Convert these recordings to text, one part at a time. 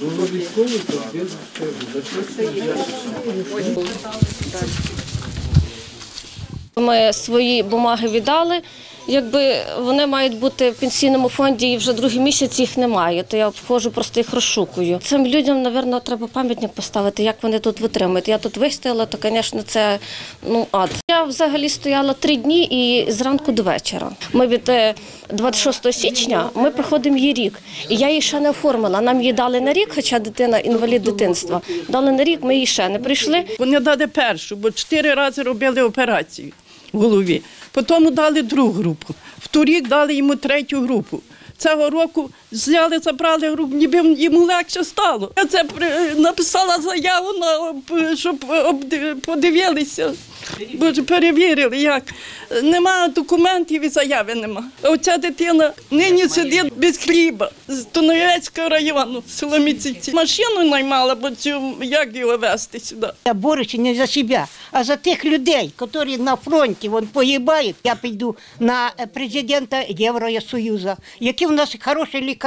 Було військовий, то без За це є. Ми свої бумаги віддали. Якби вони мають бути в пенсійному фонді і вже другий місяць їх немає, то я входжу, просто їх розшукую. Цим людям, напевно, треба пам'ятник поставити, як вони тут витримують. Я тут вистояла, то, звісно, це ну ад. Я взагалі стояла три дні і зранку до вечора. Ми від е, 26 січня ми проходимо її рік, і я її ще не оформила. Нам її дали на рік, хоча дитина інвалід дитинства. Дали на рік, ми її ще не прийшли. Вони дали першу, бо чотири рази робили операцію голові. Потім дали другу групу. В торік дали йому третю групу. Цього року зняли, забрали групу, ніби йому легше стало. Я це написала заяву, на, щоб обди- подивилися, бо перевірили, як. Нема документів і заяви нема. Оця дитина нині сидить без хліба з Тоновецького району, село Міциці. Машину наймала, бо цю як його везти сюди. Я борюся не за себе, а за тих людей, які на фронті вон, погибають. Я піду на е, президента Євросоюзу, які в нас хороші лікарі,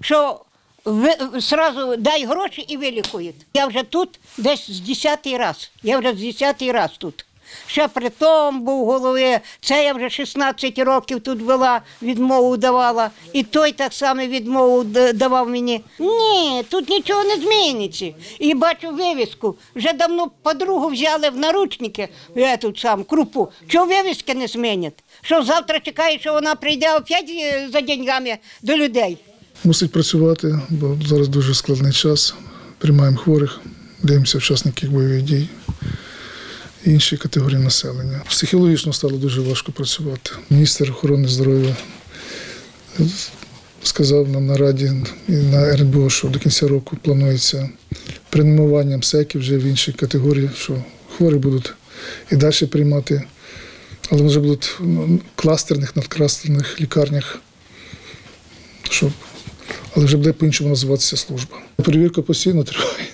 що ви, сразу дай гроші і вилікують. Я вже тут десь з 10 раз. Я вже з 10 раз тут. Ще при тому був голови, це я вже 16 років тут була, відмову давала. І той так само відмову давав мені. Ні, тут нічого не зміниться. І бачу вивіску. Вже давно подругу взяли в наручники, я тут сам, крупу. Чого вивіски не змінять? Що завтра чекає, що вона прийде опять е, за деньгами до людей. Мусить працювати, бо зараз дуже складний час. Приймаємо хворих, дивимося учасників бойових дій, інші категорії населення. Психологічно стало дуже важко працювати. Міністр охорони здоров'я сказав на нараді і на РНБО, що до кінця року планується приймування МСЕКів вже в іншій категорії, що хворі будуть і далі приймати, але вже будуть ну, в кластерних, надкластерних лікарнях щоб але вже буде по-іншому називатися служба. Перевірка постійно триває.